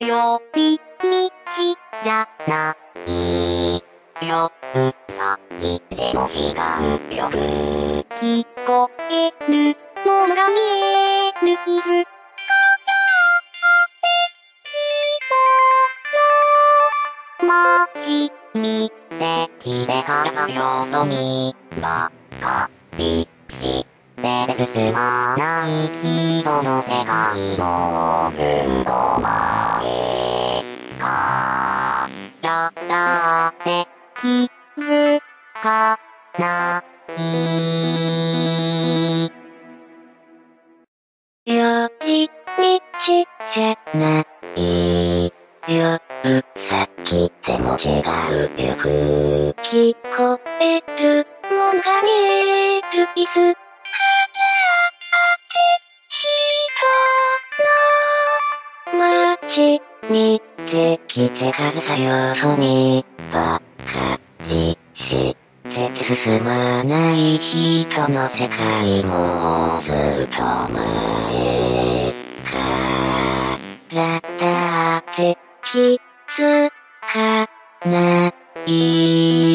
より道じゃないようさぎでの時間よく聞こえるものが見えるいず街見てきてからさよそ見ばかりして進まない人の世界の分後前らだって気づかないより道じゃないようさきでも違うよく聞こえるもんが見えるいつ人の街にできてからさよそにばかりして進まない人の世界もずっと前からだって気づかない。